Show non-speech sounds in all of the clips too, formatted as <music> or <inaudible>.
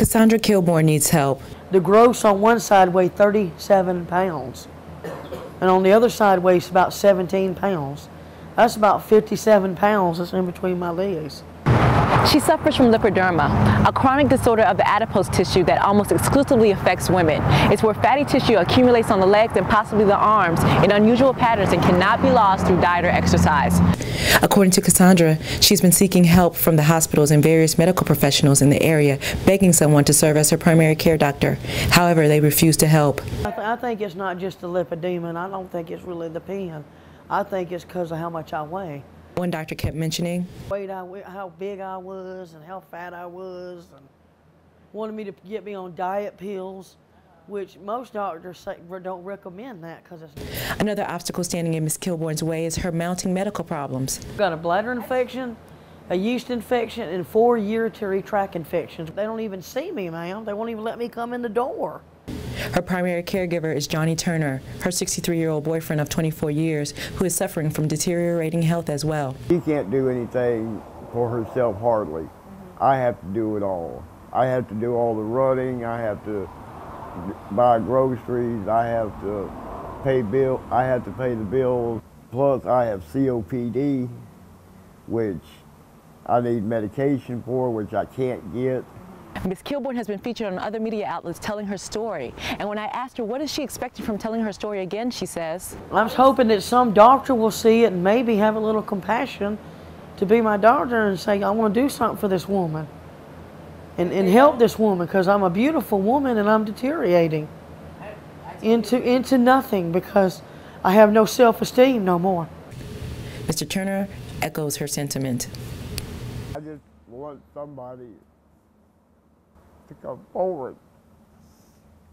Kassandra Kilburn needs help. The gross on one side weighed 37 pounds, and on the other side weighs about 17 pounds. That's about 57 pounds that's in between my legs. She suffers from lipoderma, a chronic disorder of the adipose tissue that almost exclusively affects women. It's where fatty tissue accumulates on the legs and possibly the arms in unusual patterns and cannot be lost through diet or exercise. According to Kassandra, she's been seeking help from the hospitals and various medical professionals in the area, begging someone to serve as her primary care doctor. However, they refuse to help. I, th I think it's not just the lipedema, and I don't think it's really the pen. I think it's because of how much I weigh. One doctor kept mentioning Weight I, how big I was and how fat I was, and wanted me to get me on diet pills, which most doctors say, don't recommend that because it's. Another obstacle standing in Miss Kilburn's way is her mounting medical problems. Got a bladder infection, a yeast infection, and four urinary tract infections. They don't even see me, ma'am. They won't even let me come in the door. Her primary caregiver is Johnny Turner, her 63-year-old boyfriend of 24 years, who is suffering from deteriorating health as well. She can't do anything for herself hardly. Mm-hmm. I have to do it all. I have to do all the running. I have to buy groceries. I have to pay bill. I have to pay the bills. Plus, I have COPD, which I need medication for, which I can't get. Ms. Kilburn has been featured on other media outlets telling her story. And when I asked her what is she expecting from telling her story again, she says, I'm hoping that some doctor will see it and maybe have a little compassion to be my doctor and say, I want to do something for this woman and, and help this woman because I'm a beautiful woman and I'm deteriorating into, into nothing because I have no self-esteem no more. Mr. Turner echoes her sentiment. I just want somebody to come forward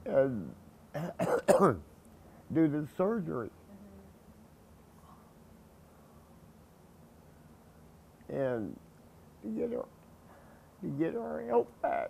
and <coughs> do the surgery. And to get her, to get her health back.